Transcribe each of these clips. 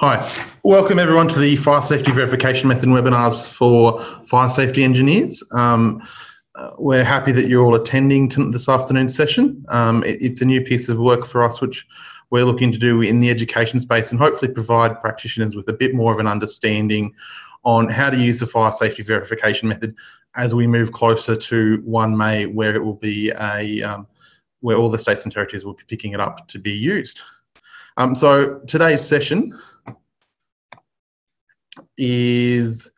Hi, welcome everyone to the fire safety verification method webinars for fire safety engineers. Um, uh, we're happy that you're all attending this afternoon's session. Um, it, it's a new piece of work for us which we're looking to do in the education space and hopefully provide practitioners with a bit more of an understanding on how to use the fire safety verification method as we move closer to 1 May where it will be a um, where all the states and territories will be picking it up to be used. Um, so today's session is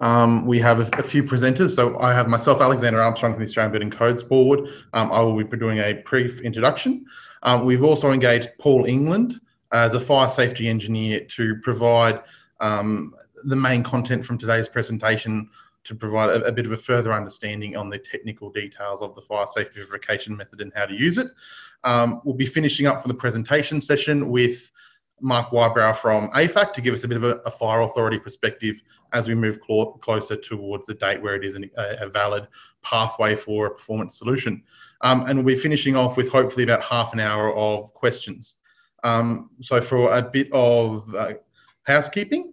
um, we have a, a, few presenters. So I have myself, Alexander Armstrong from the Australian Building Codes Board. Um, I will be doing a brief introduction. Um, we've also engaged Paul England as a fire safety engineer to provide um, the main content from today's presentation to provide a, a, bit of a further understanding on the technical details of the fire safety verification method and how to use it. Um, we'll be finishing up for the presentation session with Mark Whybro from AFAC to give us a bit of a, a fire authority perspective as we move cl closer towards a date where it is an, a, a, valid pathway for a performance solution. Um, and we'll be finishing off with hopefully about half an hour of questions. Um, so for a bit of uh, housekeeping,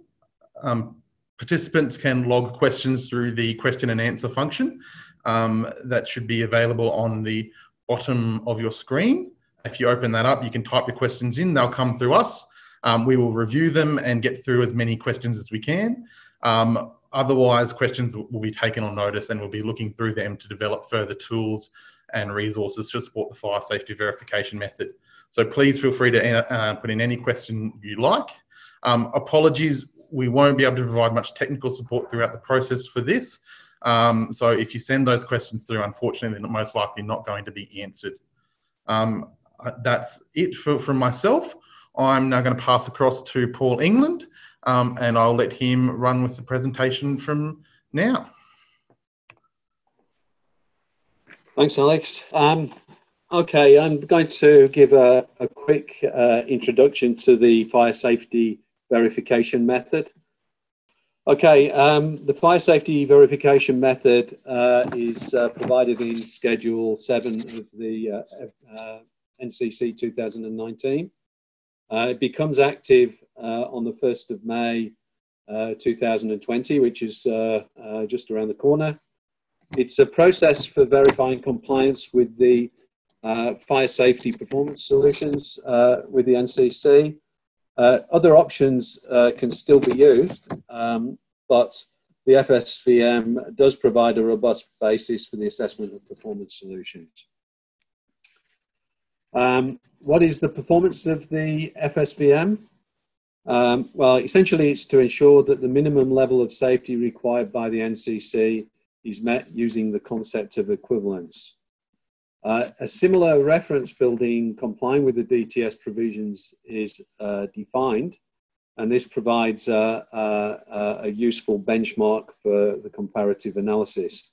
um, participants can log questions through the question and answer function um, that should be available on the bottom of your screen. If you open that up, you can type your questions in, they'll come through us. Um, we will review them and get through as many questions as we can. Um, otherwise, questions will be taken on notice and we'll be looking through them to develop further tools and resources to support the fire safety verification method. So please feel free to uh, put in any question you like. Um, apologies, we won't be able to provide much technical support throughout the process for this. Um, so if you send those questions through, unfortunately, they're most likely not going to be answered. Um, that's it for, from myself. I'm now going to pass across to Paul England um, and I'll let him run with the presentation from now. Thanks, Alex. Um, okay, I'm going to give a, a quick uh, introduction to the fire safety verification method. Okay, um, the fire safety verification method uh, is uh, provided in Schedule 7 of the uh, uh NCC 2019. Uh, it becomes active uh, on the 1st of May 2020, which is just around the corner. It's a process for verifying compliance with the fire safety performance solutions with the NCC. Uh, other options uh, can still be used, um, but the FSVM does provide a robust basis for the assessment of performance solutions. Um, what is the performance of the FSVM? Um, well, essentially, it's to ensure that the minimum level of safety required by the NCC is met using the concept of equivalence. Uh, a similar reference building complying with the DTS provisions is uh, defined, and this provides uh, uh, a useful benchmark for the comparative analysis.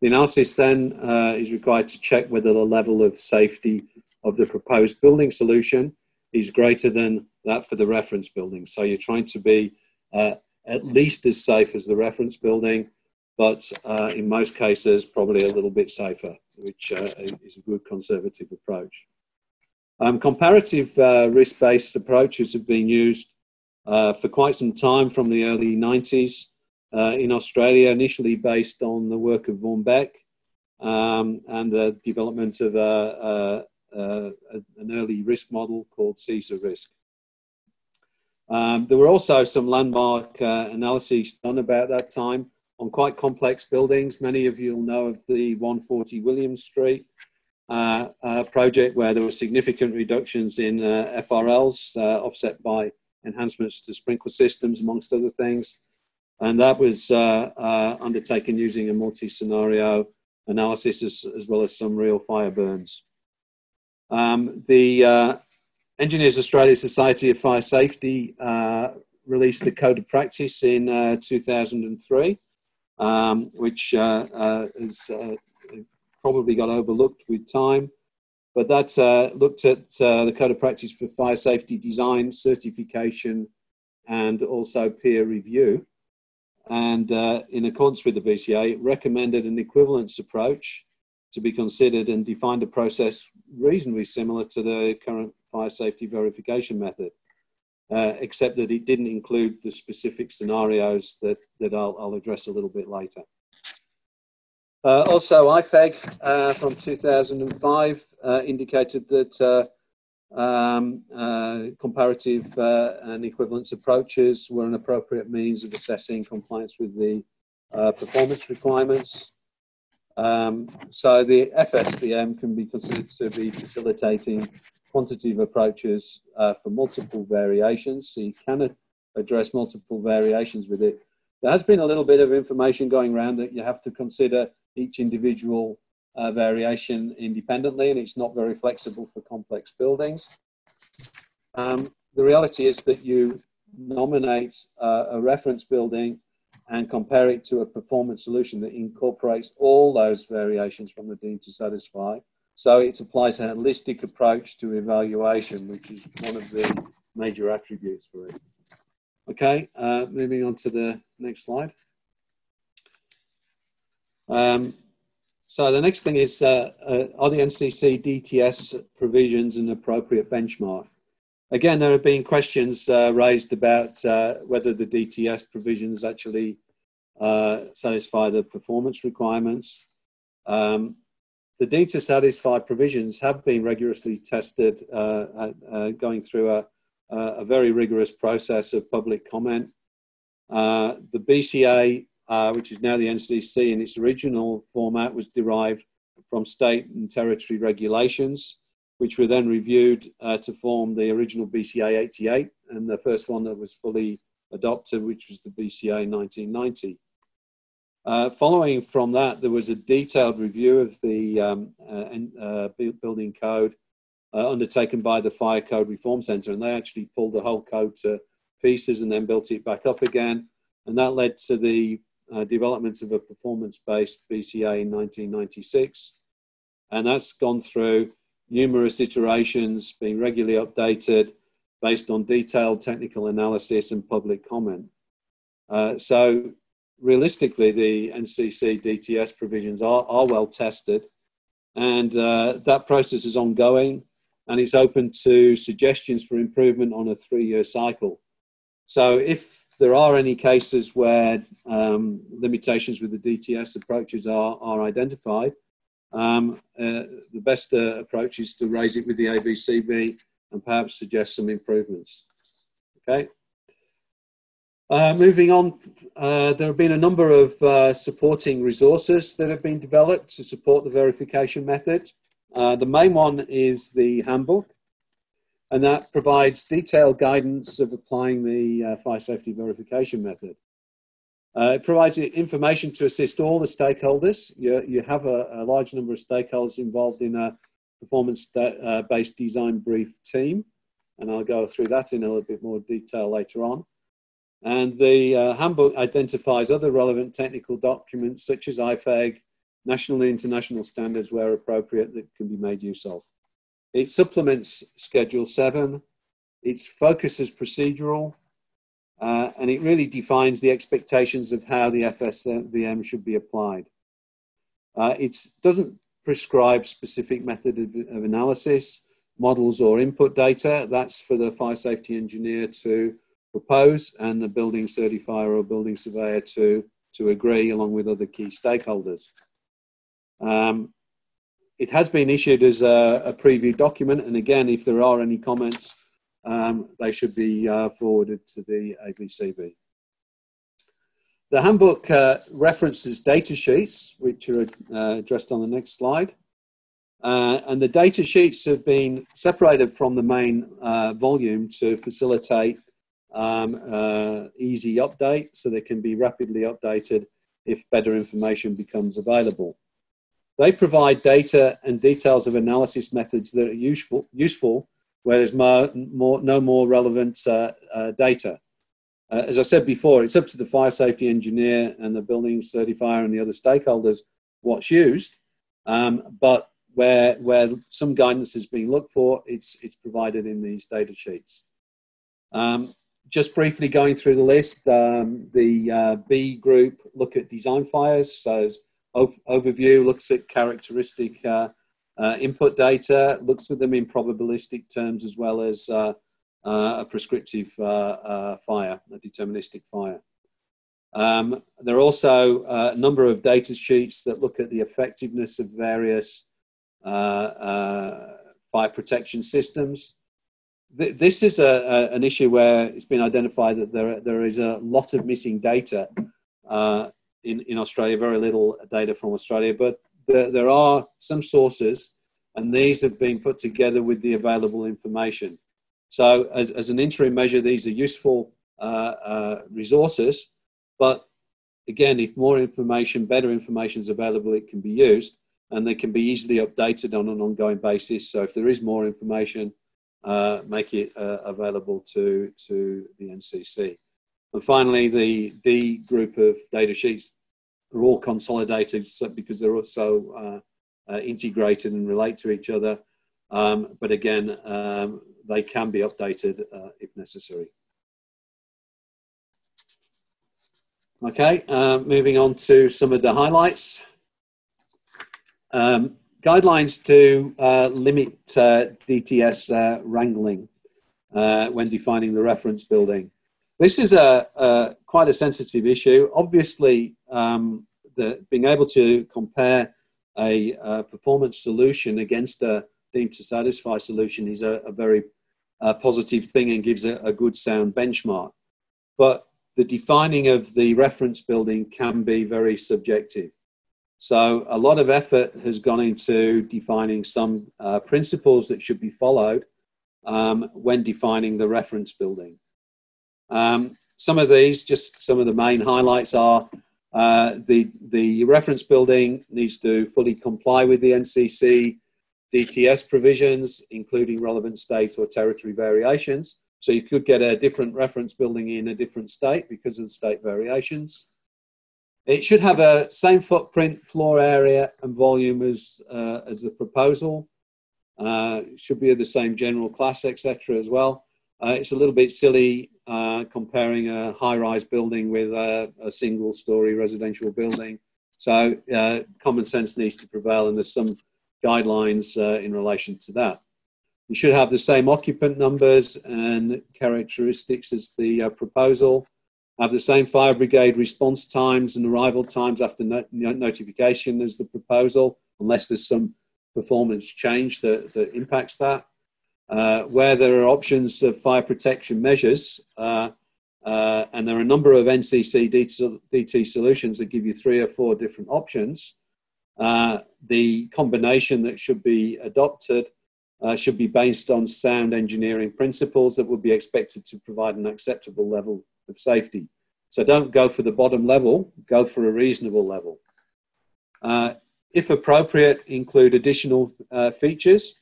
The analysis then uh, is required to check whether the level of safety of the proposed building solution is greater than that for the reference building. So you're trying to be uh, at least as safe as the reference building, but in most cases, probably a little bit safer which uh, is a good conservative approach. Um, comparative uh, risk-based approaches have been used uh, for quite some time from the early 90s uh, in Australia, initially based on the work of Vaughan Beck um, and the development of a, a, a, an early risk model called CESA risk. Um, there were also some landmark uh, analyses done about that time on quite complex buildings. Many of you will know of the 140 William Street uh, uh, project where there were significant reductions in uh, FRLs uh, offset by enhancements to sprinkler systems, amongst other things. And that was uh, uh, undertaken using a multi-scenario analysis as, as, well as some real fire burns. Um, the Engineers Australia Society of Fire Safety released a code of practice in 2003 um, which uh, uh, has uh, probably got overlooked with time. But that uh, looked at uh, the code of practice for fire safety design, certification, and also peer review. And uh, in accordance with the BCA, recommended an equivalence approach to be considered and defined a process reasonably similar to the current fire safety verification method. Uh, except that it didn't include the specific scenarios that, that I'll, I'll address a little bit later. Uh, also, IFEG uh, from 2005 uh, indicated that uh, um, comparative and equivalence approaches were an appropriate means of assessing compliance with the performance requirements. Um, so the FSVM can be considered to be facilitating quantitative approaches uh, for multiple variations. So you can address multiple variations with it. There has been a little bit of information going around that you have to consider each individual uh, variation independently, and it's not very flexible for complex buildings. Um, the reality is that you nominate uh, a reference building and compare it to a performance solution that incorporates all those variations from the deemed to satisfy so it applies a holistic approach to evaluation, which is one of the major attributes for it. Okay, uh, moving on to the next slide. Um, so the next thing is, uh, uh, are the NCC DTS provisions an appropriate benchmark? Again, there have been questions uh, raised about uh, whether the DTS provisions actually uh, satisfy the performance requirements. Um, the deemed to satisfy provisions have been rigorously tested, uh, uh, going through a, a, very rigorous process of public comment. Uh, the BCA, uh, which is now the NCC, in its original format was derived from state and territory regulations, which were then reviewed uh, to form the original BCA 88, and the first one that was fully adopted, which was the BCA 1990. Uh, following from that, there was a detailed review of the um, uh, uh, building code uh, undertaken by the Fire Code Reform Centre, and they actually pulled the whole code to pieces and then built it back up again. And that led to the uh, development of a performance based BCA in 1996. And that's gone through numerous iterations, being regularly updated based on detailed technical analysis and public comment. Uh, so realistically, the NCC DTS provisions are, are well tested, and uh, that process is ongoing, and it's open to suggestions for improvement on a three-year cycle. So, if there are any cases where um, limitations with the DTS approaches are, are identified, um, uh, the best uh, approach is to raise it with the ABCB and perhaps suggest some improvements. Okay. Uh, moving on, uh, there have been a number of uh, supporting resources that have been developed to support the verification method. Uh, the main one is the handbook, and that provides detailed guidance of applying the uh, fire safety verification method. Uh, it provides information to assist all the stakeholders. You, you have a, a large number of stakeholders involved in a performance-based design brief team, and I'll go through that in a little bit more detail later on. And the uh, handbook identifies other relevant technical documents such as IFEG, national and international standards where appropriate that can be made use of. It supplements Schedule 7, its focus is procedural, uh, and it really defines the expectations of how the FSVM should be applied. Uh, it doesn't prescribe specific method of, of analysis, models or input data. That's for the fire safety engineer to propose and the building certifier or building surveyor to, to agree along with other key stakeholders. Um, it has been issued as a, a, preview document, and again, if there are any comments, um, they should be uh, forwarded to the ABCB. The handbook uh, references data sheets, which are uh, addressed on the next slide. Uh, and the data sheets have been separated from the main uh, volume to facilitate um, uh, easy update so they can be rapidly updated if better information becomes available. They provide data and details of analysis methods that are useful, useful where there's more, more, no more relevant uh, uh, data. Uh, as I said before, it's up to the fire safety engineer and the building certifier and the other stakeholders what's used, um, but where, where some guidance is being looked for, it's, it's provided in these data sheets. Um, just briefly going through the list, um, the uh, B group look at design fires. So overview looks at characteristic uh, uh, input data, looks at them in probabilistic terms as well as uh, uh, a prescriptive uh, fire, a deterministic fire. Um, there are also a number of data sheets that look at the effectiveness of various fire protection systems. Th this is a, a, an issue where it's been identified that there, there is a lot of missing data uh, in, in Australia, very little data from Australia, but there, there are some sources and these have been put together with the available information. So, as, as an interim measure, these are useful uh, uh, resources, but again, if more information, better information is available, it can be used and they can be easily updated on an ongoing basis. So, if there is more information, uh, make it uh, available to, to the NCC. And finally, the D group of data sheets are all consolidated because they're also uh, uh, integrated and relate to each other. Um, but again, um, they can be updated uh, if necessary. Okay, uh, moving on to some of the highlights. Um, guidelines to uh, limit uh, DTS wrangling when defining the reference building. This is a, a quite a sensitive issue. Obviously, um, the, being able to compare a, a, performance solution against a deemed to satisfy solution is a, a very uh, positive thing and gives a, good sound benchmark. But the defining of the reference building can be very subjective. So a lot of effort has gone into defining some uh, principles that should be followed um, when defining the reference building. Um, some of these, just some of the main highlights are uh, the, the reference building needs to fully comply with the NCC DTS provisions, including relevant state or territory variations. So you could get a different reference building in a different state because of the state variations. It should have a same footprint, floor area, and volume as, uh, as the proposal. Uh, should be of the same general class, etc. as well. Uh, it's a little bit silly uh, comparing a high-rise building with a, a single-story residential building. So uh, common sense needs to prevail, and there's some guidelines uh, in relation to that. You should have the same occupant numbers and characteristics as the proposal. Have the same fire brigade response times and arrival times after no- notification as the proposal, unless there's some performance change that, that impacts that. Uh, where there are options of fire protection measures, uh, uh, and there are a number of NCC DT, solutions that give you three or four different options. Uh, the combination that should be adopted uh, should be based on sound engineering principles that would be expected to provide an acceptable level of safety. So don't go for the bottom level, go for a reasonable level. Uh, if appropriate, include additional features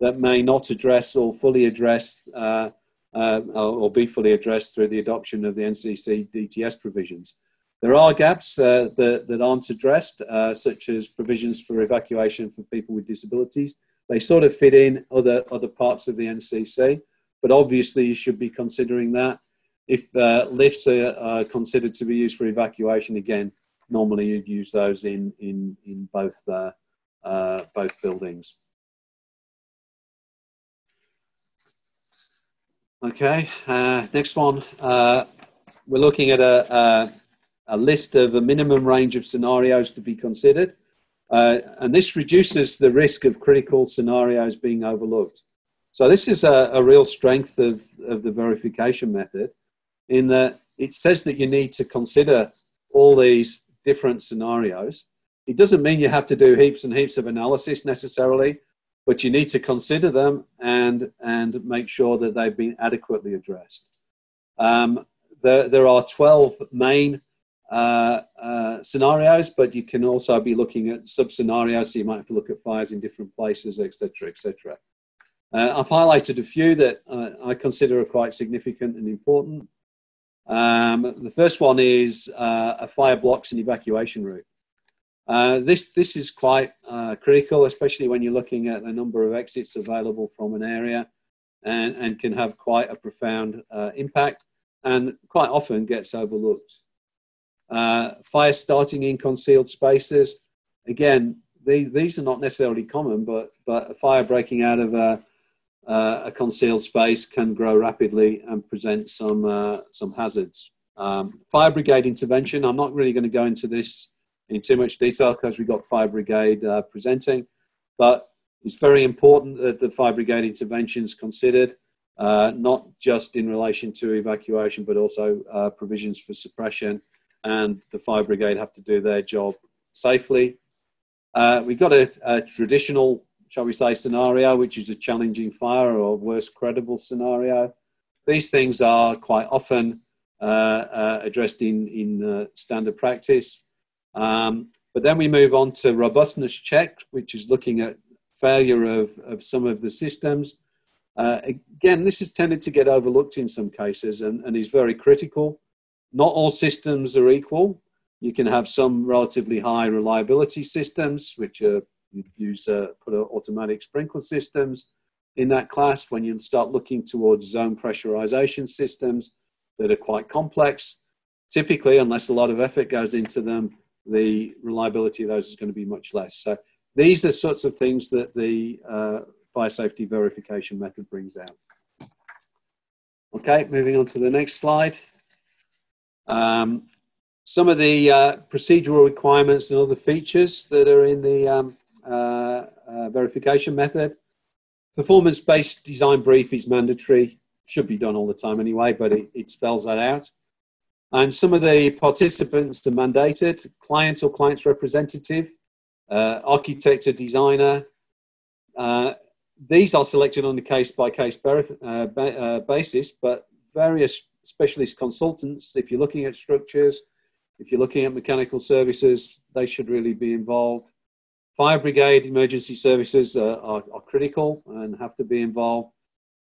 that may not address or fully address uh, uh, or be fully addressed through the adoption of the NCC DTS provisions. There are gaps uh, that, that aren't addressed, uh, such as provisions for evacuation for people with disabilities. They sort of fit in other, other parts of the NCC, but obviously you should be considering that. If uh, lifts are considered to be used for evacuation, again, normally you'd use those in, in, in both, uh, both buildings. Okay, uh, next one. Uh, we're looking at a, a, a, list of a minimum range of scenarios to be considered. Uh, and this reduces the risk of critical scenarios being overlooked. So, this is a, a real strength of, of the verification method in that it says that you need to consider all these different scenarios. It doesn't mean you have to do heaps and heaps of analysis necessarily but you need to consider them and, and make sure that they've been adequately addressed. Um, there, there are 12 main uh, uh, scenarios, but you can also be looking at sub scenarios, so you might have to look at fires in different places, etc., etc. Uh, I've highlighted a few that uh, I consider are quite significant and important. Um, the first one is uh, a fire blocks and evacuation route. Uh, this, this is quite uh, critical, especially when you're looking at the number of exits available from an area and, and can have quite a profound uh, impact and quite often gets overlooked. Uh, fire starting in concealed spaces. Again, these, these are not necessarily common, but, but a fire breaking out of a, uh, a concealed space can grow rapidly and present some, uh, some hazards. Um, fire brigade intervention, I'm not really going to go into this in too much detail because we've got fire brigade uh, presenting, but it's very important that the fire brigade intervention is considered, uh, not just in relation to evacuation, but also uh, provisions for suppression, and the fire brigade have to do their job safely. Uh, we've got a, a traditional shall we say, scenario, which is a challenging fire or worst credible scenario. These things are quite often uh, uh, addressed in, in uh, standard practice. Um, but then we move on to robustness check, which is looking at failure of, of some of the systems. Uh, again, this has tended to get overlooked in some cases and, and is very critical. Not all systems are equal. You can have some relatively high reliability systems, which are use uh, put automatic sprinkler systems in that class. When you start looking towards zone pressurization systems that are quite complex, typically, unless a lot of effort goes into them, the reliability of those is going to be much less. So these are sorts of things that the uh, fire safety verification method brings out. Okay, moving on to the next slide. Um, some of the uh, procedural requirements and other features that are in the um, uh, uh, verification method. Performance-based design brief is mandatory, should be done all the time anyway, but it, it spells that out. And some of the participants are mandated, client or client's representative, uh, architect or designer. Uh, these are selected on a case-by-case uh, uh, basis, but various specialist consultants, if you're looking at structures, if you're looking at mechanical services, they should really be involved. Fire brigade emergency services are, are, critical and have to be involved.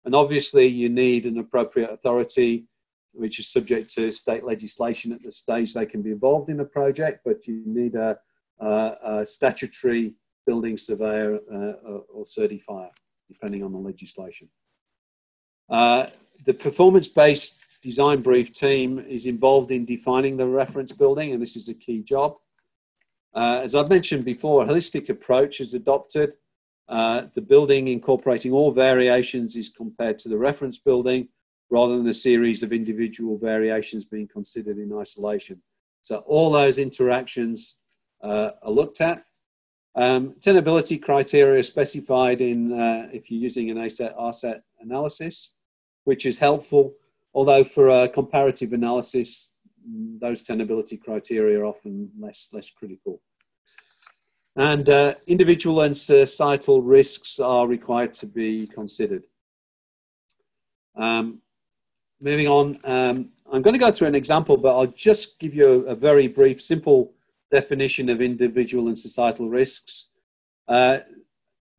And obviously, you need an appropriate authority, which is subject to state legislation at the stage they can be involved in a project, but you need a, a, a statutory building surveyor uh, or certifier, depending on the legislation. Uh, the performance based design brief team is involved in defining the reference building, and this is a key job. Uh, as I've mentioned before, a holistic approach is adopted. Uh, the building incorporating all variations is compared to the reference building rather than a series of individual variations being considered in isolation. So all those interactions uh, are looked at. Um, tenability criteria specified in uh, if you're using an ASET RSET analysis, which is helpful, although for a comparative analysis, those tenability criteria are often less, less critical. And uh, individual and societal risks are required to be considered. Um, moving on, um, I'm going to go through an example, but I'll just give you a, a very brief, simple definition of individual and societal risks. Uh,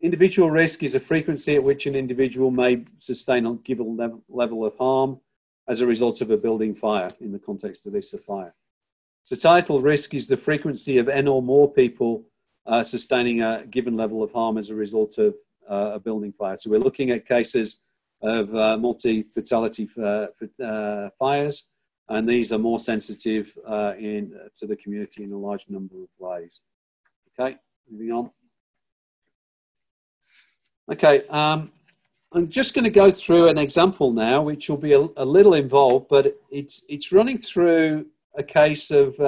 individual risk is a frequency at which an individual may sustain a given level, level of harm as a result of a building fire, in the context of this, fire. Societal risk is the frequency of n or more people uh, sustaining a given level of harm as a result of uh, a building fire. So we're looking at cases of uh, multi-fatality uh, uh, fires, and these are more sensitive uh, in, to the community in a large number of ways. Okay, moving on. Okay, um, I'm just going to go through an example now, which will be a, a little involved, but it's it's running through a case of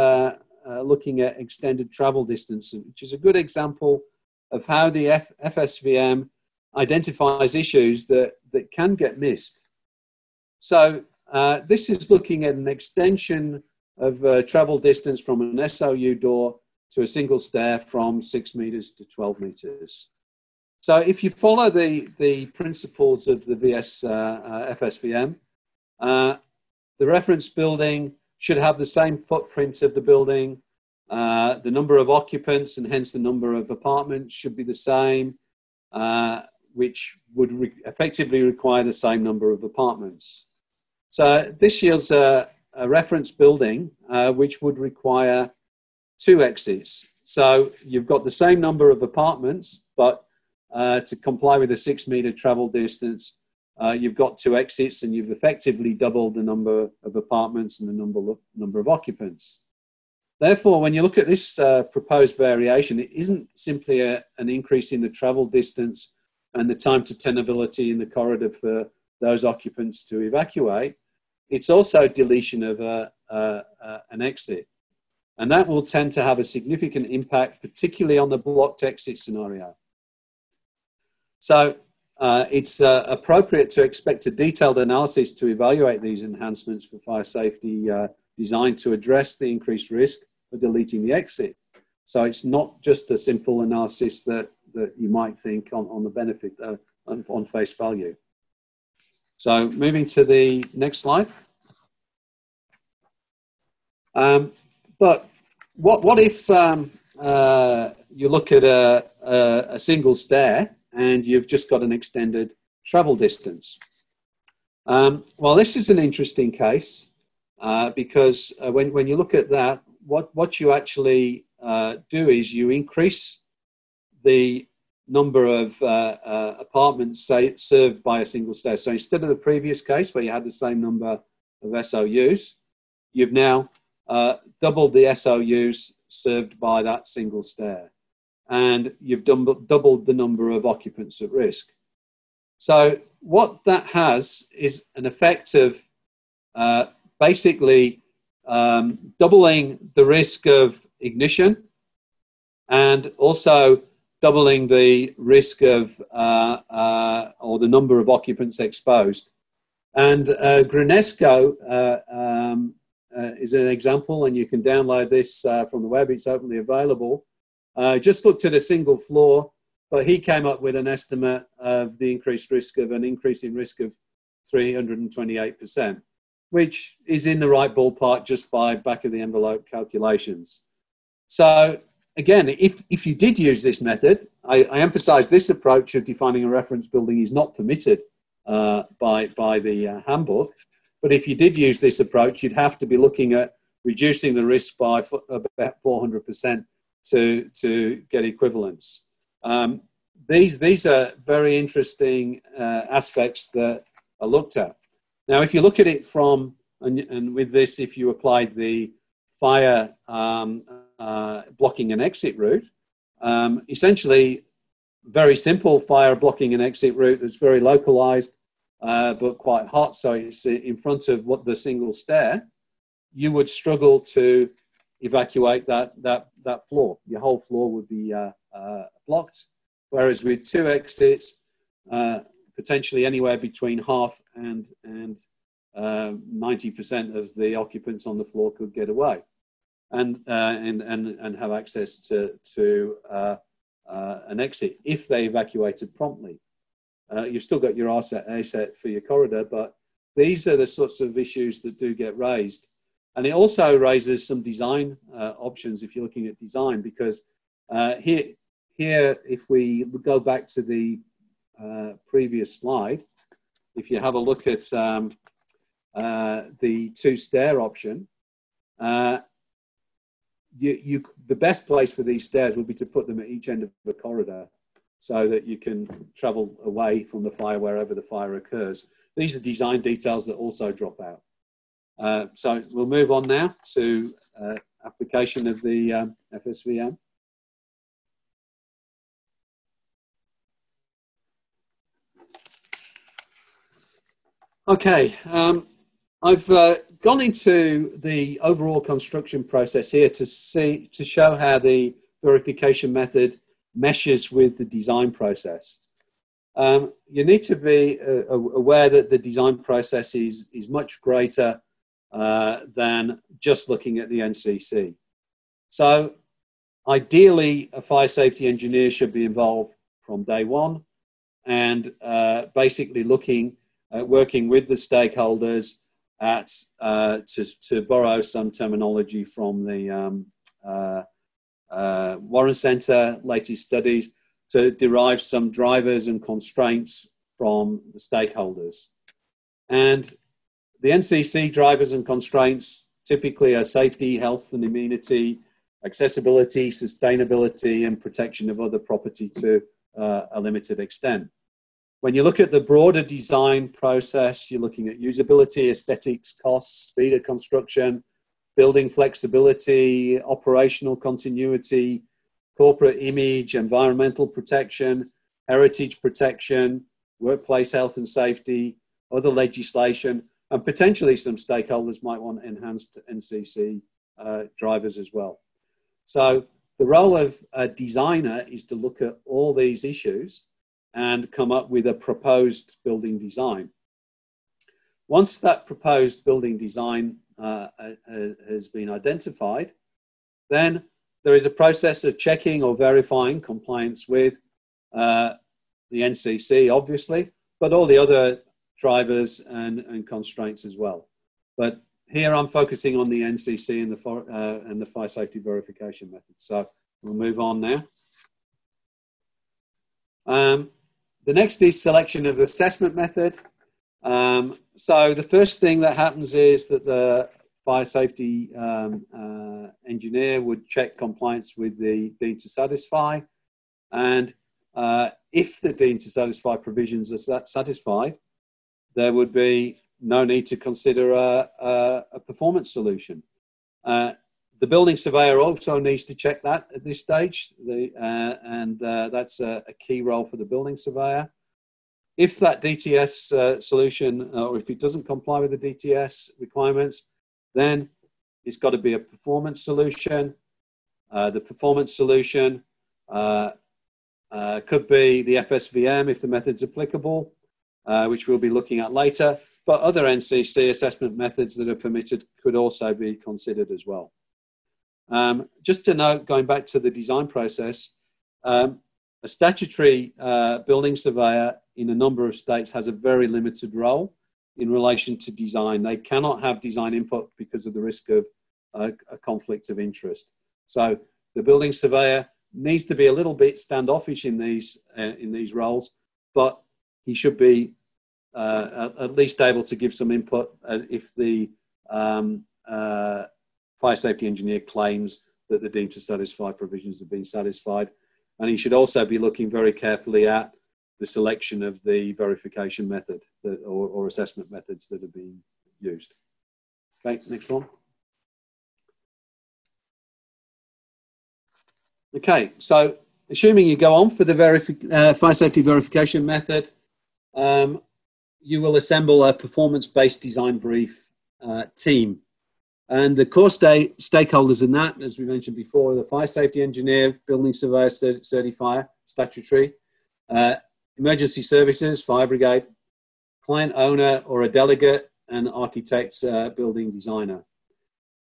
uh, looking at extended travel distance, which is a good example of how the F- FSVM identifies issues that, that can get missed. So uh, this is looking at an extension of uh, travel distance from an SOU door to a single stair from six meters to 12 meters. So if you follow the, the principles of the VS uh, uh, FSVM, uh, the reference building should have the same footprint of the building. Uh, the number of occupants and hence the number of apartments should be the same, uh, which would re- effectively require the same number of apartments. So this yields a, a reference building uh, which would require two exits. So you've got the same number of apartments, but uh, to comply with a six meter travel distance, uh, you've got two exits and you've effectively doubled the number of apartments and the number of, number of occupants. Therefore, when you look at this uh, proposed variation, it isn't simply a, an increase in the travel distance and the time to tenability in the corridor for those occupants to evacuate, it's also deletion of a, a, an exit. And that will tend to have a significant impact, particularly on the blocked exit scenario. So uh, it's uh, appropriate to expect a detailed analysis to evaluate these enhancements for fire safety uh, designed to address the increased risk of deleting the exit. So it's not just a simple analysis that, that you might think on, on the benefit uh, on, on face value. So moving to the next slide. Um, but what, what if um, uh, you look at a, a, a, single stair and you've just got an extended travel distance? Um, well, this is an interesting case uh, because uh, when, when you look at that, what, what you actually uh, do is you increase the number of uh, uh, apartments say, served by a single stair. So instead of the previous case where you had the same number of SOUs, you've now uh, doubled the SOUs served by that single stair. And you've doubled the number of occupants at risk. So, what that has is an effect of uh, basically um, doubling the risk of ignition and also doubling the risk of uh, uh, or the number of occupants exposed. And uh, Grunesco uh, um, uh, is an example, and you can download this from the web. It's openly available. Just looked at a single floor, but he came up with an estimate of the increased risk of an increase in risk of 328%, which is in the right ballpark just by back of the envelope calculations. So again, if, if you did use this method, I, I, emphasize this approach of defining a reference building is not permitted uh, by, by the uh, handbook. But if you did use this approach, you'd have to be looking at reducing the risk by about 400% to, to get equivalence. Um, these, these are very interesting uh, aspects that are looked at. Now, if you look at it from, and, and with this, if you applied the fire um, uh, blocking an exit route. Um, essentially, very simple fire blocking an exit route that's very localized uh, but quite hot. So it's in front of what the single stair. You would struggle to evacuate that that that floor. Your whole floor would be uh, uh blocked. Whereas with two exits, uh, potentially anywhere between half and and uh, ninety percent of the occupants on the floor could get away and, uh, and, and, and have access to, to an exit if they evacuated promptly. You've still got your ASET, ASET for your corridor, but these are the sorts of issues that do get raised. And it also raises some design uh, options if you're looking at design, because uh, here, here, if we go back to the previous slide, if you have a look at um, the two stair option, uh, you, you, the best place for these stairs would be to put them at each end of the corridor so that you can travel away from the fire wherever the fire occurs. These are design details that also drop out. Uh, so we'll move on now to uh, application of the um, FSVM. Okay, um, I've uh, gone into the overall construction process here to see to show how the verification method meshes with the design process. Um, you need to be uh, aware that the design process is, is much greater uh, than just looking at the NCC. So, ideally, a fire safety engineer should be involved from day one and uh, basically looking at working with the stakeholders at, uh, to, to borrow some terminology from the um, uh, uh, Warren Centre latest studies, to derive some drivers and constraints from the stakeholders. And the NCC drivers and constraints typically are safety, health and amenity, accessibility, sustainability, and protection of other property to uh, a limited extent. When you look at the broader design process, you're looking at usability, aesthetics, costs, speed of construction, building flexibility, operational continuity, corporate image, environmental protection, heritage protection, workplace health and safety, other legislation, and potentially some stakeholders might want enhanced NCC uh, drivers as well. So the role of a designer is to look at all these issues and come up with a proposed building design. Once that proposed building design uh, uh, has been identified, then there is a process of checking or verifying compliance with uh, the NCC, obviously, but all the other drivers and, and constraints as well. But here I'm focusing on the NCC and the, uh, and the fire safety verification method. So we'll move on now. Um, the next is selection of assessment method. Um, so the first thing that happens is that the fire safety um, uh, engineer would check compliance with the deemed to satisfy. And uh, if the deemed to satisfy provisions are satisfied, there would be no need to consider a, a, a performance solution. Uh, the building surveyor also needs to check that at this stage, the, uh, and uh, that's a, a, key role for the building surveyor. If that DTS uh, solution, uh, or if it doesn't comply with the DTS requirements, then it's got to be a performance solution. Uh, the performance solution could be the FSVM if the method's applicable, which we'll be looking at later. But other NCC assessment methods that are permitted could also be considered as well. Um, just to note, going back to the design process, um, a statutory uh, building surveyor in a number of states has a very limited role in relation to design. They cannot have design input because of the risk of uh, a conflict of interest. So the building surveyor needs to be a little bit standoffish in these uh, in these roles, but he should be uh, at least able to give some input if the um, uh, fire safety engineer claims that the deemed to satisfy provisions have been satisfied. And he should also be looking very carefully at the selection of the verification method that, or, or assessment methods that are being used. Okay, next one. Okay, so assuming you go on for the uh, fire safety verification method, um, you will assemble a performance-based design brief uh, team and the core sta- stakeholders in that, as we mentioned before, the fire safety engineer, building surveyor, certifier, statutory, uh, emergency services, fire brigade, client owner or a delegate, and architect, uh, building designer.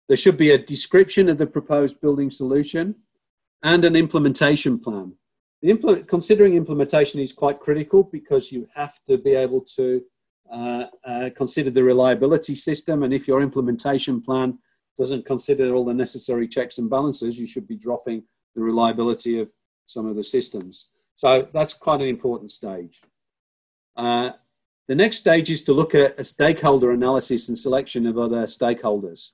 There should be a description of the proposed building solution and an implementation plan. Impl- considering implementation is quite critical because you have to be able to uh, uh, consider the reliability system. And if your implementation plan doesn't consider all the necessary checks and balances, you should be dropping the reliability of some of the systems. So that's quite an important stage. Uh, the next stage is to look at a stakeholder analysis and selection of other stakeholders.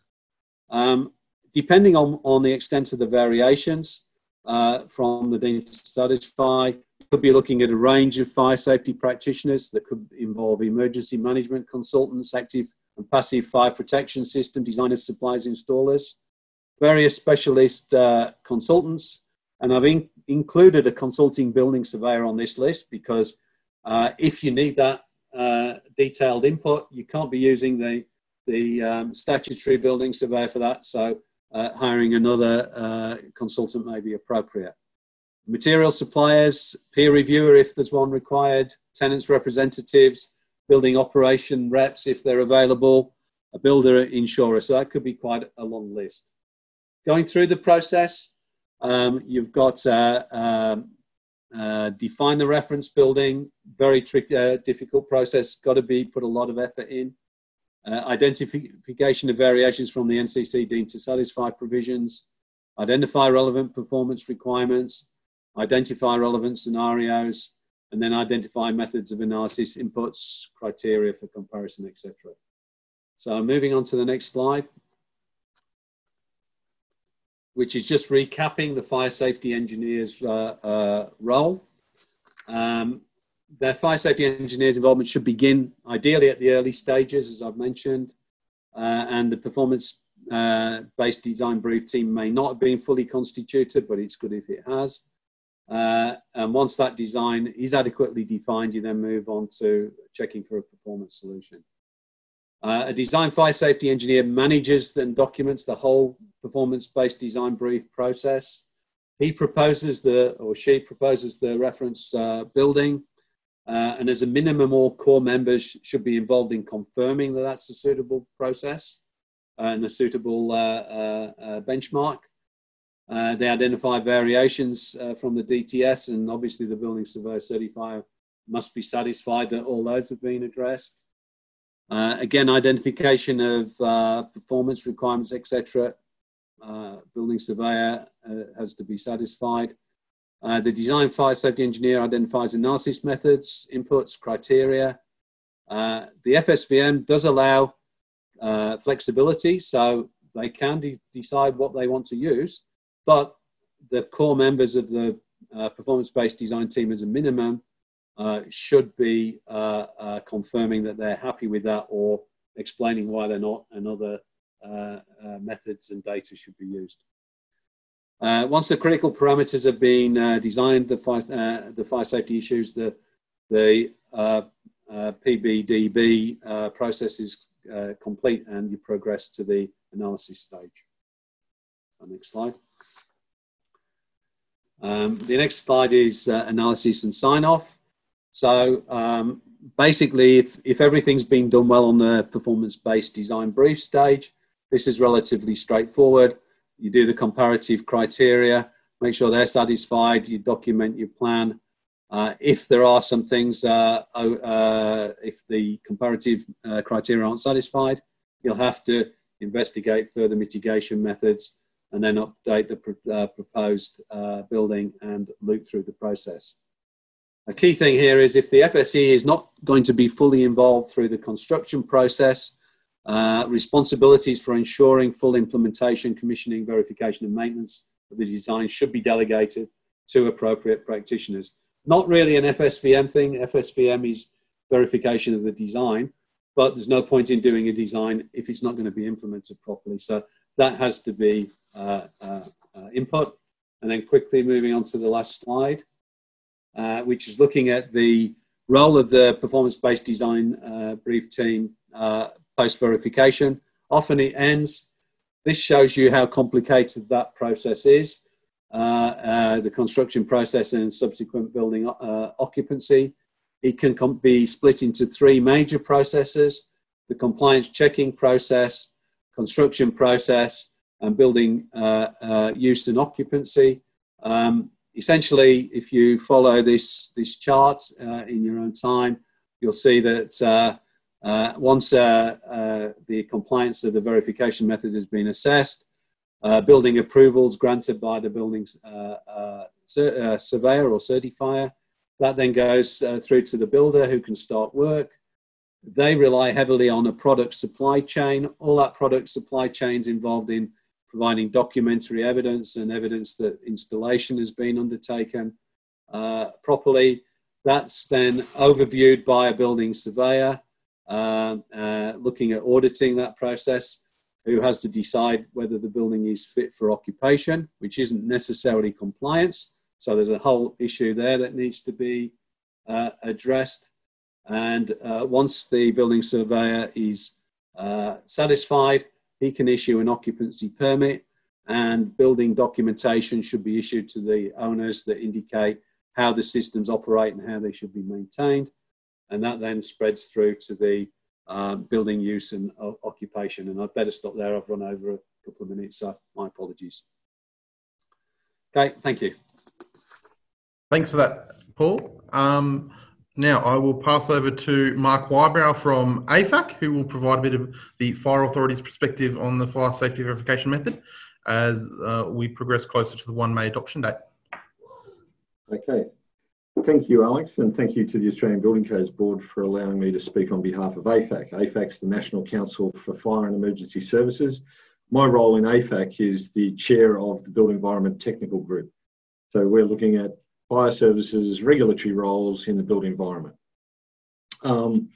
Um, depending on, on the extent of the variations uh, from the deemed to satisfy, could be looking at a range of fire safety practitioners that could involve emergency management consultants, active and passive fire protection system designers, suppliers, installers, various specialist uh, consultants, and I've in- included a consulting building surveyor on this list because uh, if you need that uh, detailed input, you can't be using the the um, statutory building surveyor for that. So uh, hiring another uh, consultant may be appropriate material suppliers, peer reviewer if there's one required, tenants representatives, building operation reps if they're available, a builder insurer. So that could be quite a long list. Going through the process, um, you've got uh, um, uh, define the reference building, very tricky, uh, difficult process, got to be put a lot of effort in. Uh, identification of variations from the NCC deemed to satisfy provisions, identify relevant performance requirements, identify relevant scenarios, and then identify methods of analysis, inputs, criteria for comparison, etc. So moving on to the next slide, which is just recapping the fire safety engineer's uh, uh, role. Um, their fire safety engineers' involvement should begin ideally at the early stages, as I've mentioned, uh, and the performance uh, based design brief team may not have been fully constituted, but it's good if it has. Uh, and once that design is adequately defined, you then move on to checking for a performance solution. Uh, a design fire safety engineer manages and documents the whole performance-based design brief process. He proposes the, or she proposes the reference uh, building, uh, and as a minimum, all core members should be involved in confirming that that's a suitable process and a suitable uh, uh, uh, benchmark. they identify variations from the DTS, and obviously the building surveyor certifier must be satisfied that all those have been addressed. Uh, again, identification of uh, performance requirements, etc. Uh, building surveyor has to be satisfied. Uh, the design fire safety engineer identifies analysis methods, inputs, criteria. Uh, the FSVM does allow uh, flexibility, so they can de decide what they want to use, but the core members of the uh, performance-based design team as a minimum uh, should be uh, confirming that they're happy with that or explaining why they're not and other methods and data should be used. Uh, once the critical parameters have been uh, designed, the fire, uh, the fire safety issues, the, the uh, uh, PBDB uh, process is complete and you progress to the analysis stage. So next slide. Um, the next slide is analysis and sign off. So um, basically, if, if everything's been done well on the performance-based design brief stage, this is relatively straightforward you do the comparative criteria, make sure they're satisfied, you document your plan. Uh, if there are some things, uh, uh, if the comparative uh, criteria aren't satisfied, you'll have to investigate further mitigation methods and then update the uh, proposed uh, building and loop through the process. A key thing here is if the FSE is not going to be fully involved through the construction process, uh, responsibilities for ensuring full implementation, commissioning, verification, and maintenance of the design should be delegated to appropriate practitioners. Not really an FSVM thing. FSVM is verification of the design, but there's no point in doing a design if it's not going to be implemented properly. So that has to be uh, uh, uh input. And then quickly moving on to the last slide, uh, which is looking at the role of the performance-based design uh, brief team post verification. Often it ends. This shows you how complicated that process is. Uh, uh, the construction process and subsequent building uh, occupancy. It can be split into three major processes the compliance checking process, construction process, and building uh, uh, use and occupancy. Um, essentially, if you follow this, this chart in your own time, you'll see that uh, once uh, uh, the compliance of the verification method has been assessed, uh, building approvals granted by the building uh, uh, sur surveyor or certifier, that then goes through to the builder who can start work. They rely heavily on a product supply chain. All that product supply chain is involved in providing documentary evidence and evidence that installation has been undertaken properly. That's then overviewed by a building surveyor uh, uh, looking at auditing that process, who has to decide whether the building is fit for occupation, which isn't necessarily compliance. So there's a whole issue there that needs to be uh, addressed. And uh, once the building surveyor is uh, satisfied, he can issue an occupancy permit and building documentation should be issued to the owners that indicate how the systems operate and how they should be maintained and that then spreads through to the uh, building use and uh, occupation. And I'd better stop there. I've run over a couple of minutes, so my apologies. Okay, thank you. Thanks for that, Paul. Um, now I will pass over to Mark Whybro from AFAC, who will provide a bit of the Fire Authority's perspective on the fire safety verification method as uh, we progress closer to the 1 May adoption date. Okay, Thank you, Alex, and thank you to the Australian Building Codes Board for allowing me to speak on behalf of AFAC. AFAC is the National Council for Fire and Emergency Services. My role in AFAC is the chair of the Built Environment Technical Group. So we're looking at fire services regulatory roles in the built environment. Um,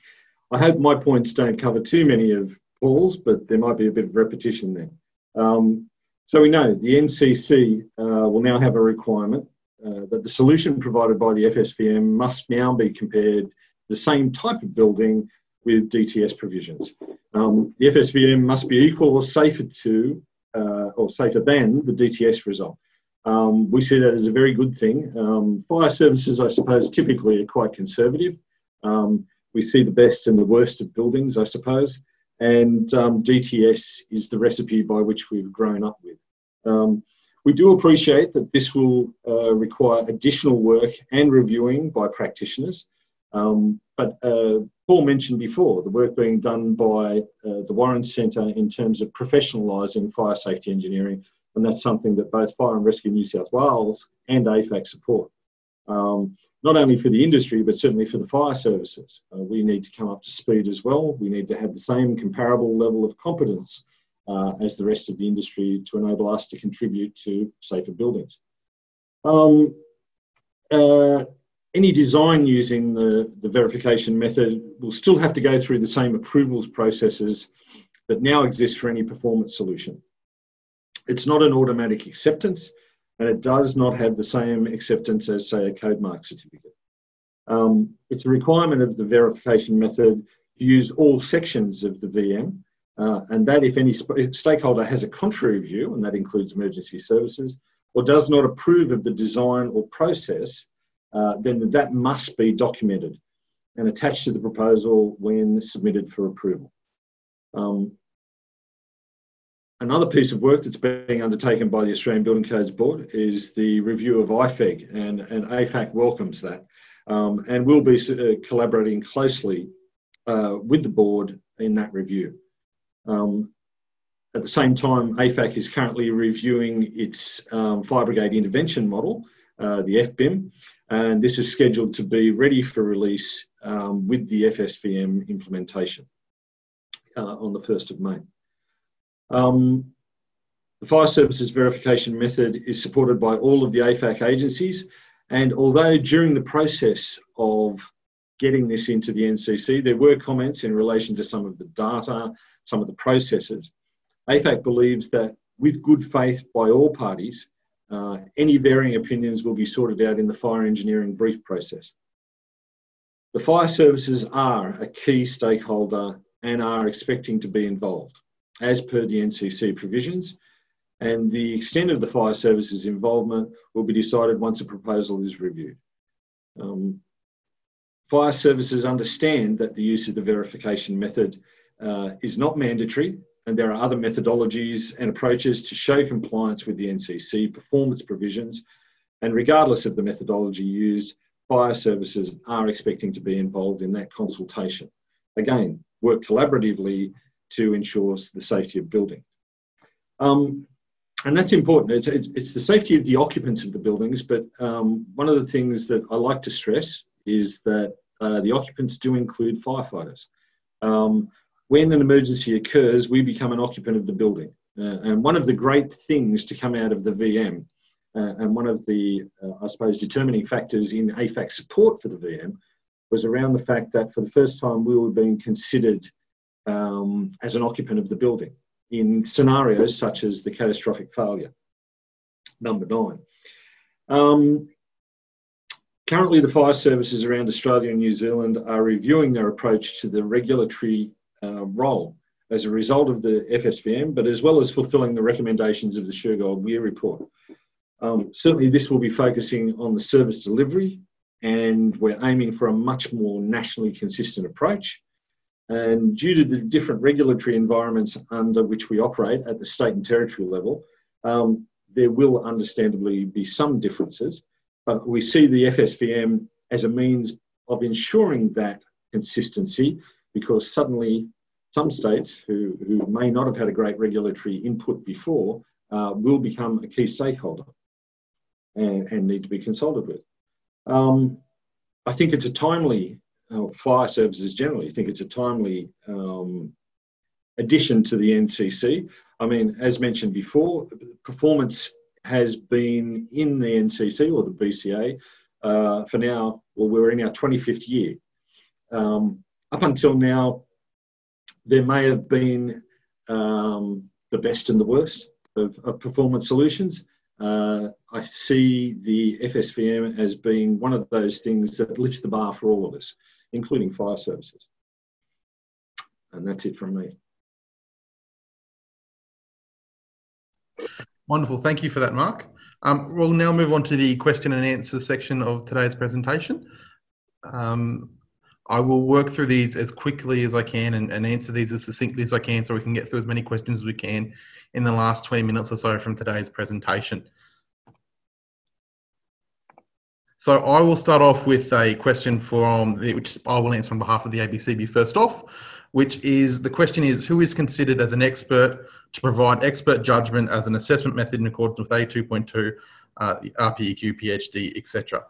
I hope my points don't cover too many of Paul's, but there might be a bit of repetition there. Um, so we know the NCC uh, will now have a requirement uh, that the solution provided by the FSVM must now be compared the same type of building with DTS provisions. Um, the FSVM must be equal or safer to, uh, or safer than the DTS result. Um, we see that as a very good thing. Um, fire services, I suppose, typically are quite conservative. Um, we see the best and the worst of buildings, I suppose, and um, DTS is the recipe by which we've grown up with. Um, we do appreciate that this will uh, require additional work and reviewing by practitioners. Um, but uh, Paul mentioned before the work being done by uh, the Warren Centre in terms of professionalising fire safety engineering, and that's something that both Fire and Rescue New South Wales and AFAC support. Um, not only for the industry, but certainly for the fire services. Uh, we need to come up to speed as well. We need to have the same comparable level of competence uh, as the rest of the industry to enable us to contribute to safer buildings. Um, uh, any design using the, the verification method will still have to go through the same approvals processes that now exist for any performance solution. It's not an automatic acceptance and it does not have the same acceptance as, say, a CodeMark certificate. Um, it's a requirement of the verification method to use all sections of the VM, uh, and that if any stakeholder has a contrary view, and that includes emergency services, or does not approve of the design or process, uh, then that must be documented and attached to the proposal when submitted for approval. Um, another piece of work that's being undertaken by the Australian Building Codes Board is the review of IFEG, and, and AFAC welcomes that. Um, and we'll be uh, collaborating closely uh, with the board in that review. Um, at the same time, AFAC is currently reviewing its um, fire brigade intervention model, uh, the FBIM, and this is scheduled to be ready for release um, with the FSVM implementation uh, on the 1st of May. Um, the fire services verification method is supported by all of the AFAC agencies, and although during the process of getting this into the NCC, there were comments in relation to some of the data, some of the processes. AFAC believes that with good faith by all parties, uh, any varying opinions will be sorted out in the fire engineering brief process. The fire services are a key stakeholder and are expecting to be involved, as per the NCC provisions, and the extent of the fire services involvement will be decided once a proposal is reviewed. Um, fire services understand that the use of the verification method uh, is not mandatory and there are other methodologies and approaches to show compliance with the NCC performance provisions. And regardless of the methodology used, fire services are expecting to be involved in that consultation. Again, work collaboratively to ensure the safety of building. Um, and that's important. It's, it's, it's, the safety of the occupants of the buildings, but um, one of the things that I like to stress is that uh, the occupants do include firefighters. Um, when an emergency occurs, we become an occupant of the building. Uh, and one of the great things to come out of the VM, uh, and one of the, uh, I suppose, determining factors in AFAC support for the VM was around the fact that for the first time we were being considered um, as an occupant of the building in scenarios such as the catastrophic failure. Number nine. Um, currently, the fire services around Australia and New Zealand are reviewing their approach to the regulatory uh, role as a result of the FSVM, but as well as fulfilling the recommendations of the Shergold Weir report. Um, certainly, this will be focusing on the service delivery, and we're aiming for a much more nationally consistent approach. And due to the different regulatory environments under which we operate at the state and territory level, um, there will understandably be some differences, but we see the FSVM as a means of ensuring that consistency because suddenly some states who, who may not have had a great regulatory input before uh, will become a key stakeholder and, and, need to be consulted with. Um, I think it's a timely, uh, fire services generally, I think it's a timely um, addition to the NCC. I mean, as mentioned before, performance has been in the NCC or the BCA uh, for now, well, we're in our 25th year. Um, up until now, there may have been um, the best and the worst of, of performance solutions. uh, I see the FSVM as being one of those things that lifts the bar for all of us, including fire services. And that's it from me. Wonderful. Thank you for that, Mark. Um, we'll now move on to the question and answer section of today's presentation. Um, I will work through these as quickly as I can and, and, answer these as succinctly as I can so we can get through as many questions as we can in the last 20 minutes or so from today's presentation. So I will start off with a question from, which I will answer on behalf of the ABCB first off, which is, the question is, who is considered as an expert to provide expert judgment as an assessment method in accordance with A2.2, uh, RPEQ, PhD, etc.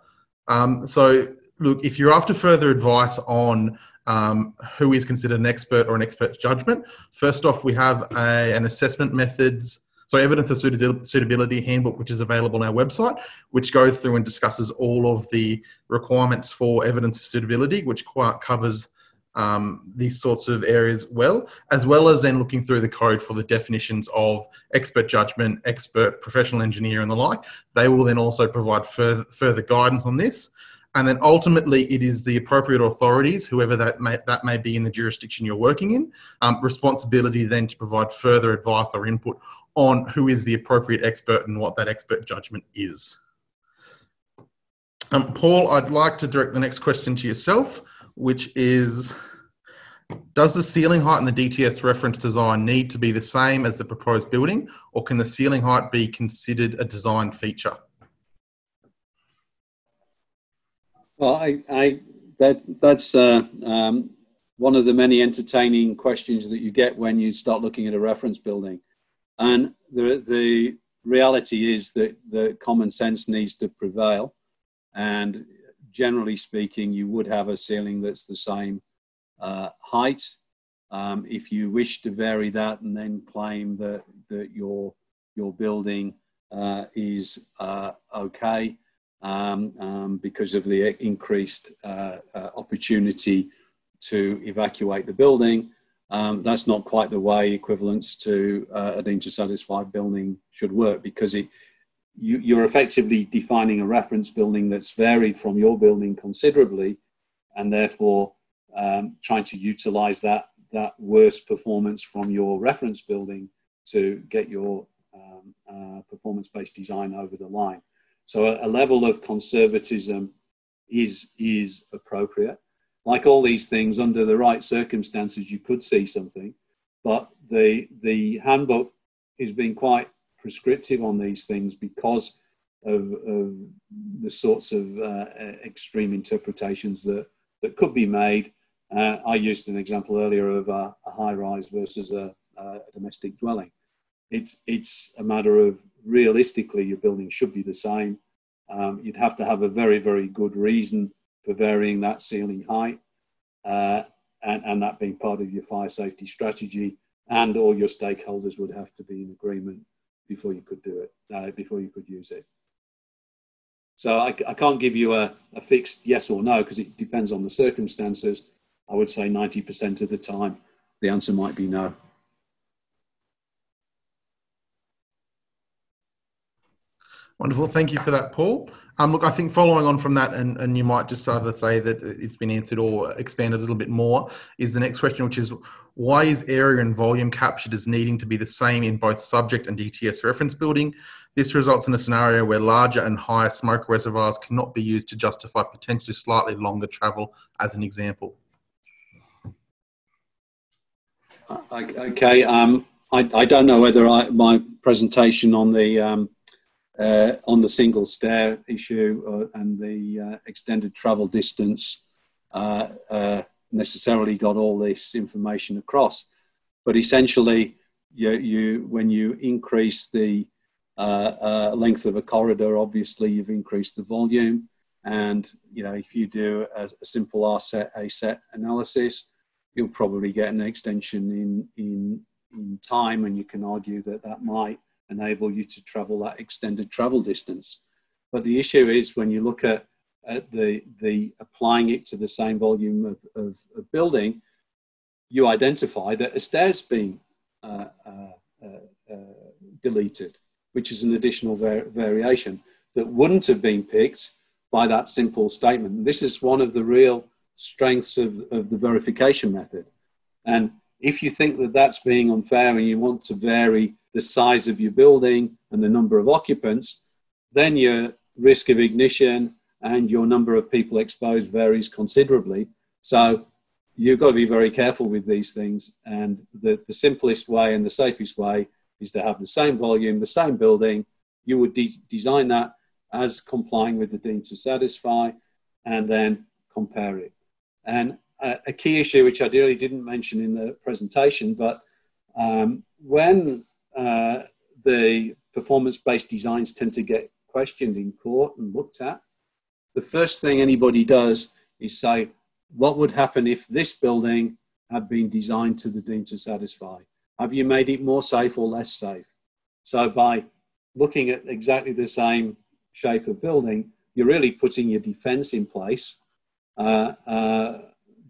Um, so, look, if you're after further advice on um, who is considered an expert or an expert judgment, first off, we have a, an assessment methods. So, evidence of suitability handbook, which is available on our website, which goes through and discusses all of the requirements for evidence of suitability, which quite covers um, these sorts of areas well, as well as then looking through the code for the definitions of expert judgment, expert professional engineer, and the like. They will then also provide further, further guidance on this. And then ultimately, it is the appropriate authorities, whoever that may, that may be in the jurisdiction you're working in, um, responsibility then to provide further advice or input on who is the appropriate expert and what that expert judgment is. Um, Paul, I'd like to direct the next question to yourself which is does the ceiling height in the DTS reference design need to be the same as the proposed building, or can the ceiling height be considered a design feature? Well, I, I that that's uh, um, one of the many entertaining questions that you get when you start looking at a reference building, and the the reality is that the common sense needs to prevail, and generally speaking, you would have a ceiling that's the same uh, height. Um, if you wish to vary that and then claim that, that your, your building uh, is uh, okay um, um, because of the increased uh, uh, opportunity to evacuate the building, um, that's not quite the way equivalence to uh, a danger satisfied building should work because it, you, are effectively defining a reference building that's varied from your building considerably, and therefore um, trying to utilize that that worst performance from your reference building to get your um, uh, performance-based design over the line. So a, a, level of conservatism is is appropriate. Like all these things, under the right circumstances, you could see something, but the the handbook has been quite prescriptive on these things because of, of the sorts of uh, extreme interpretations that, that could be made. Uh, I used an example earlier of a, a high rise versus a, a, domestic dwelling. It's, it's a matter of realistically, your building should be the same. Um, you'd have to have a very, very good reason for varying that ceiling height, uh, and, and that being part of your fire safety strategy. And all your stakeholders would have to be in agreement before you could do it, uh, before you could use it. So I, I can't give you a, a fixed yes or no because it depends on the circumstances. I would say 90% of the time, the answer might be no. Wonderful. Thank you for that, Paul. Um, look, I think following on from that, and, and you might just either say that it's been answered or expand a little bit more, is the next question, which is why is area and volume captured as needing to be the same in both subject and DTS reference building? This results in a scenario where larger and higher smoke reservoirs cannot be used to justify potentially slightly longer travel, as an example. Uh, okay, um, I, I, don't know whether I, my presentation on the um, uh, on the single stair issue uh, and the uh, extended travel distance uh, uh, necessarily got all this information across. But essentially, you, you when you increase the length of a corridor, obviously you've increased the volume. And you know, if you do a, a simple RSET ASET analysis, you'll probably get an extension in in in time, and you can argue that that might enable you to travel that extended travel distance. But the issue is when you look at, at the, the applying it to the same volume of, of, of building, you identify that a stair's been uh, uh, uh, deleted. which is an additional var- variation that wouldn't have been picked by that simple statement. This is one of the real strengths of, of the verification method. And if you think that that's being unfair and you want to vary the size of your building and the number of occupants, then your risk of ignition and your number of people exposed varies considerably. So you've got to be very careful with these things. And the, the simplest way and the safest way is to have the same volume, the same building. You would de- design that as complying with the deemed to satisfy and then compare it. And a, key issue, which I really didn't mention in the presentation, but um, when uh, the performance based designs tend to get questioned in court and looked at, the first thing anybody does is say, what would happen if this building had been designed to the deemed to satisfy? Have you made it more safe or less safe? So by looking at exactly the same shape of building, you're really putting your defense in place uh, uh,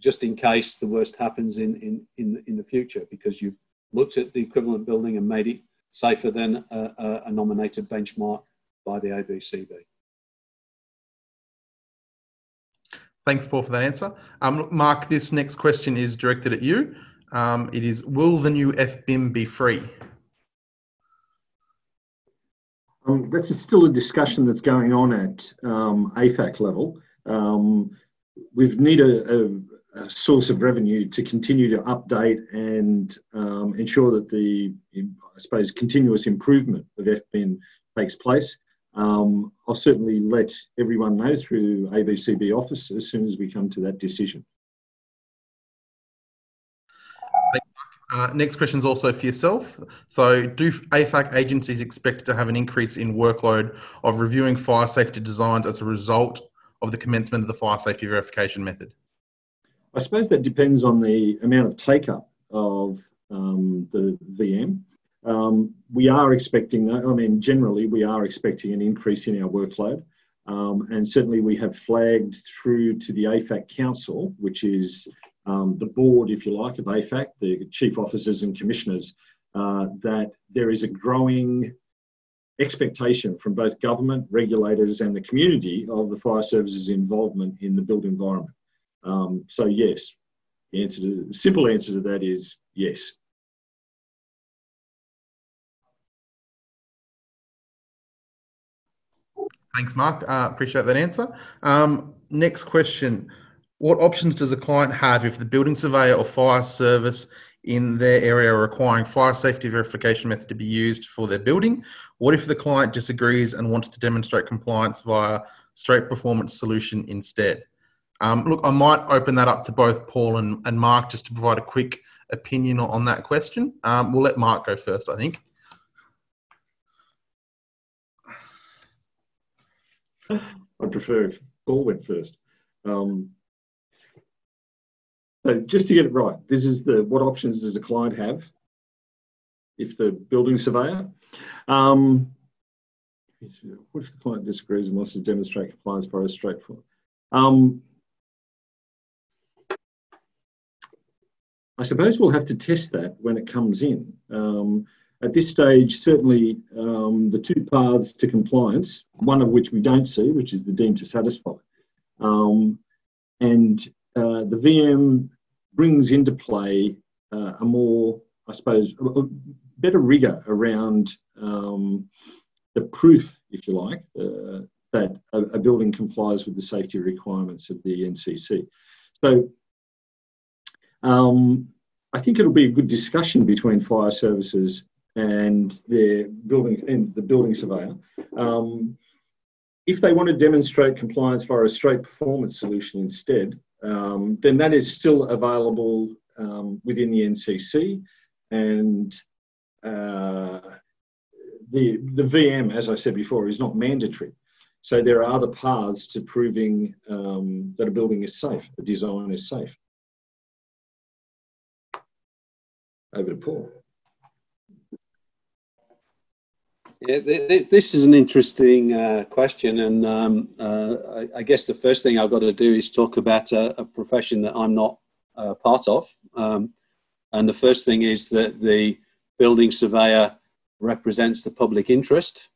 just in case the worst happens in, in, in, in the future because you've looked at the equivalent building and made it safer than a, a nominated benchmark by the ABCB. Thanks, Paul, for that answer. Um, Mark, this next question is directed at you. Um, it is Will the new FBIM be free? Um, that's still a discussion that's going on at um, AFAC level. Um, we need a, a, source of revenue to continue to update and um, ensure that the, I suppose, continuous improvement of FBIM takes place. Um, I'll certainly let everyone know through ABCB office as soon as we come to that decision. Uh, next question is also for yourself. So, do AFAC agencies expect to have an increase in workload of reviewing fire safety designs as a result of the commencement of the fire safety verification method? I suppose that depends on the amount of take up of um, the VM. Um, we are expecting, I mean, generally, we are expecting an increase in our workload. Um, and certainly, we have flagged through to the AFAC Council, which is um, the board, if you like, of AFAC, the chief officers and commissioners, uh, that there is a growing expectation from both government, regulators, and the community of the fire services involvement in the built environment. Um, so, yes, the answer to the simple answer to that is yes. Thanks, Mark. Uh, appreciate that answer. Um, next question. What options does a client have if the building surveyor or fire service in their area are requiring fire safety verification method to be used for their building? What if the client disagrees and wants to demonstrate compliance via straight performance solution instead? Um, look, I might open that up to both Paul and, and Mark just to provide a quick opinion on that question. Um, we'll let Mark go first, I think. I prefer if Paul went first. Um, so just to get it right, this is the what options does a client have if the building surveyor? Um, what if the client disagrees and wants to demonstrate compliance for a straightforward? Um, I suppose we'll have to test that when it comes in. Um, at this stage, certainly um, the two paths to compliance, one of which we don't see, which is the deemed to satisfy. Um, and uh, the VM brings into play uh, a more, I suppose, a, better rigor around um, the proof, if you like, uh, that a, a, building complies with the safety requirements of the NCC. So um, I think it'll be a good discussion between fire services and their building and the building surveyor. Um, if they want to demonstrate compliance via a straight performance solution instead, um, then that is still available um, within the NCC, and uh, the the VM, as I said before, is not mandatory. So there are other paths to proving um, that a building is safe, a design is safe. Over to Paul. Yeah, this is an interesting uh, question, and um, uh, I, I, guess the first thing I've got to do is talk about a, a profession that I'm not uh, part of. Um, and the first thing is that the building surveyor represents the public interest.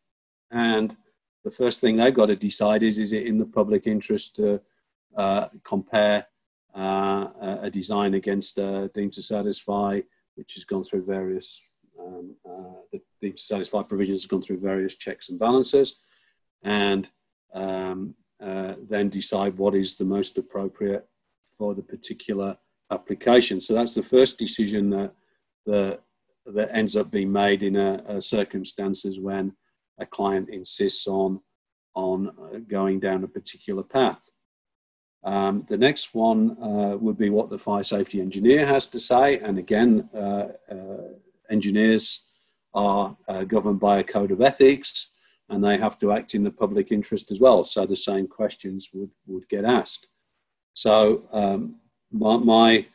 And the first thing they've got to decide is is it in the public interest to uh, compare uh, a design against uh, deemed to satisfy, which has gone through various, um, uh, the to satisfy provisions has gone through various checks and balances, and um, uh, then decide what is the most appropriate for the particular application. So that's the first decision that the, that ends up being made in a, a circumstances when a client insists on on uh, going down a particular path. Um, the next one uh, would be what the fire safety engineer has to say, and again, uh, uh, engineers are uh, governed by a code of ethics, and they have to act in the public interest as well. So the same questions would would get asked. So um, my, my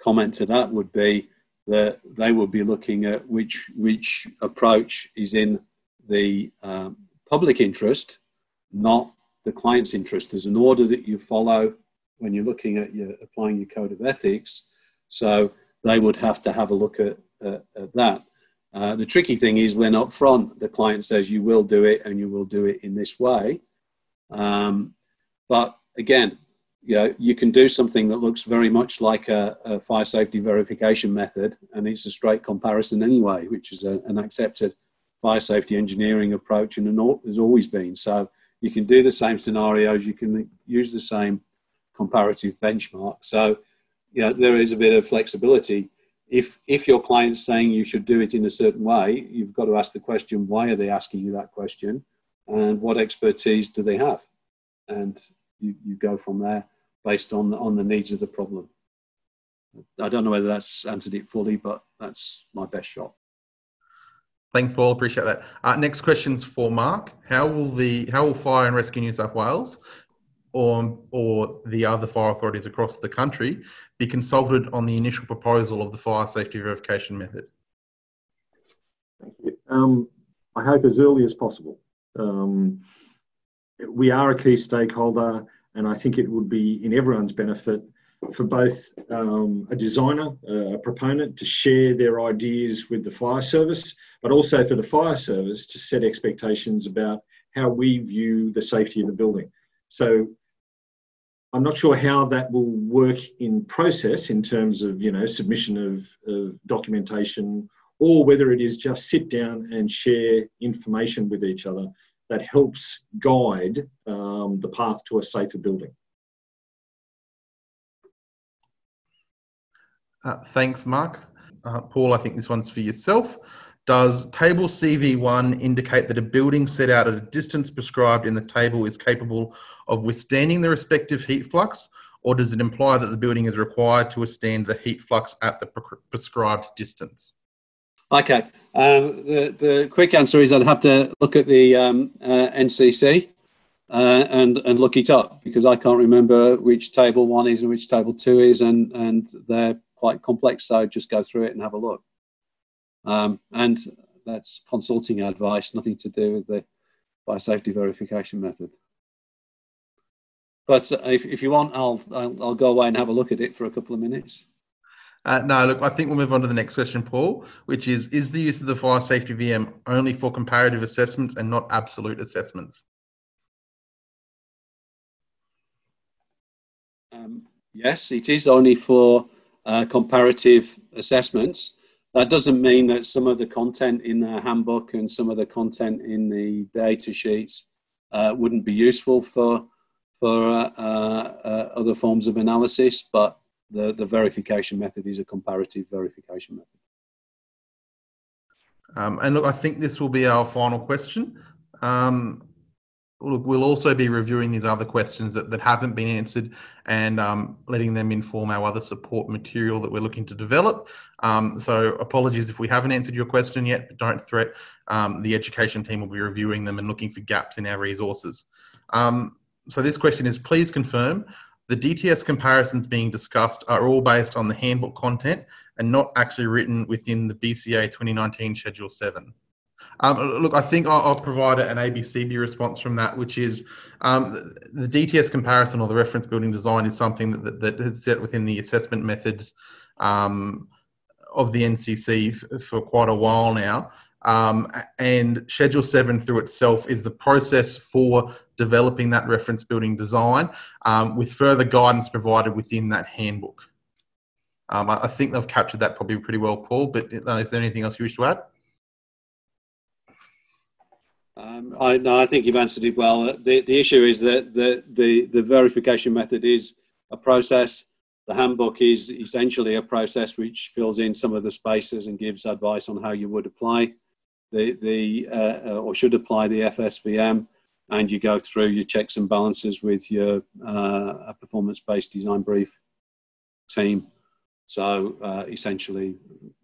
comment to that would be that they will be looking at which which approach is in the um, public interest, not the client's interest. There's an order that you follow when you're looking at your applying your code of ethics. So they would have to have a look at, at that. Uh, the tricky thing is when up front the client says you will do it and you will do it in this way. Um, but again, you know, you can do something that looks very much like a, a, fire safety verification method, and it's a straight comparison anyway, which is a, an accepted fire safety engineering approach and has always been. So you can do the same scenarios, you can use the same comparative benchmark. So, you know, there is a bit of flexibility. If if your client's saying you should do it in a certain way, you've got to ask the question: Why are they asking you that question, and what expertise do they have? And you, you go from there based on on the needs of the problem. I don't know whether that's answered it fully, but that's my best shot. Thanks, Paul. Appreciate that. Uh, next question's for Mark. How will the how will Fire and Rescue New South Wales or or the other fire authorities across the country be consulted on the initial proposal of the fire safety verification method? Thank you. Um, I hope as early as possible. Um, we are a key stakeholder, and I think it would be in everyone's benefit for both um, a designer, a proponent to share their ideas with the fire service, but also for the fire service to set expectations about how we view the safety of the building. So I'm not sure how that will work in process in terms of you know submission of, of documentation or whether it is just sit down and share information with each other that helps guide um, the path to a safer building. Uh, thanks, Mark. Uh, Paul, I think this one's for yourself. Does table CV1 indicate that a building set out at a distance prescribed in the table is capable of withstanding the respective heat flux, or does it imply that the building is required to withstand the heat flux at the pre- prescribed distance? Okay. Um, the, the quick answer is I'd have to look at the um, uh, NCC uh, and, and look it up because I can't remember which table one is and which table two is, and, and they're quite complex. So just go through it and have a look. Um, and that's consulting advice, nothing to do with the fire safety verification method. But if, if you want, I'll, I'll, I'll go away and have a look at it for a couple of minutes. Uh, no, look, I think we'll move on to the next question, Paul, which is Is the use of the fire safety VM only for comparative assessments and not absolute assessments? Um, yes, it is only for uh, comparative assessments. That doesn't mean that some of the content in the handbook and some of the content in the data sheets uh, wouldn't be useful for for uh, uh, other forms of analysis, but the, the verification method is a comparative verification method. Um, and look, I think this will be our final question. Um, look, we'll also be reviewing these other questions that, that haven't been answered and um, letting them inform our other support material that we're looking to develop. Um, so apologies if we haven't answered your question yet, but don't threat. Um, the education team will be reviewing them and looking for gaps in our resources. Um, so this question is, please confirm the DTS comparisons being discussed are all based on the handbook content and not actually written within the BCA 2019 Schedule 7. Um, look, I think I'll, I'll, provide an ABCB response from that, which is um, the DTS comparison or the reference building design is something that, that, that is set within the assessment methods um, of the NCC f- for quite a while now. Um, and Schedule 7 through itself is the process for developing that reference building design um, with further guidance provided within that handbook. Um, I, I, think they've captured that probably pretty well, Paul, but uh, is there anything else you wish to add? Um, I, no, I think you've answered it well. The, the issue is that the, the, the verification method is a process. The handbook is essentially a process which fills in some of the spaces and gives advice on how you would apply the, the uh, or should apply the FSVM. And you go through your checks and balances with your uh, performance-based design brief team. So uh, essentially,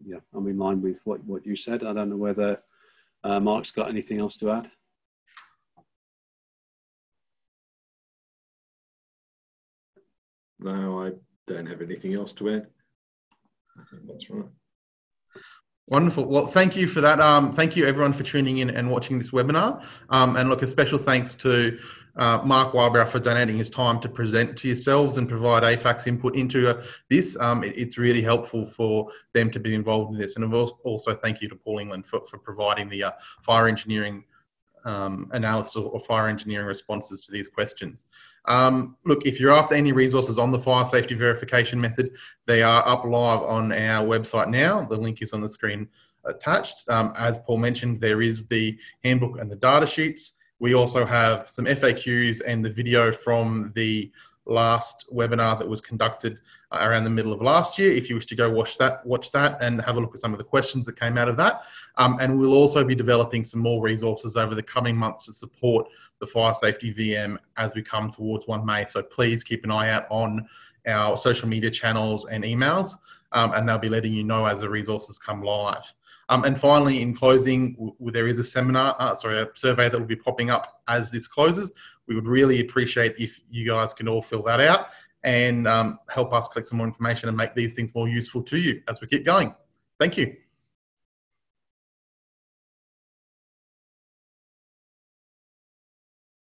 yeah, I'm in line with what, what you said. I don't know whether uh, Mark's got anything else to add. No, I don't have anything else to add. I think that's right. Wonderful. Well, thank you for that. Um, thank you everyone for tuning in and watching this webinar. Um, and look, a special thanks to uh, Mark Whybro for donating his time to present to yourselves and provide AFAC's input into uh, this. Um, it, it's really helpful for them to be involved in this. And also thank you to Paul England for, for providing the uh, fire engineering um, analysis or, fire engineering responses to these questions. Um, look, if you're after any resources on the fire safety verification method, they are up live on our website now. The link is on the screen attached. Um, as Paul mentioned, there is the handbook and the data sheets. We also have some FAQs and the video from the last webinar that was conducted uh, around the middle of last year. If you wish to go watch that, watch that and have a look at some of the questions that came out of that. Um, and we'll also be developing some more resources over the coming months to support the fire safety VM as we come towards 1 May. So please keep an eye out on our social media channels and emails, um, and they'll be letting you know as the resources come live. Um, and finally, in closing, there is a seminar, uh, sorry, a survey that will be popping up as this closes. We would really appreciate if you guys can all fill that out and um, help us collect some more information and make these things more useful to you as we keep going. Thank you.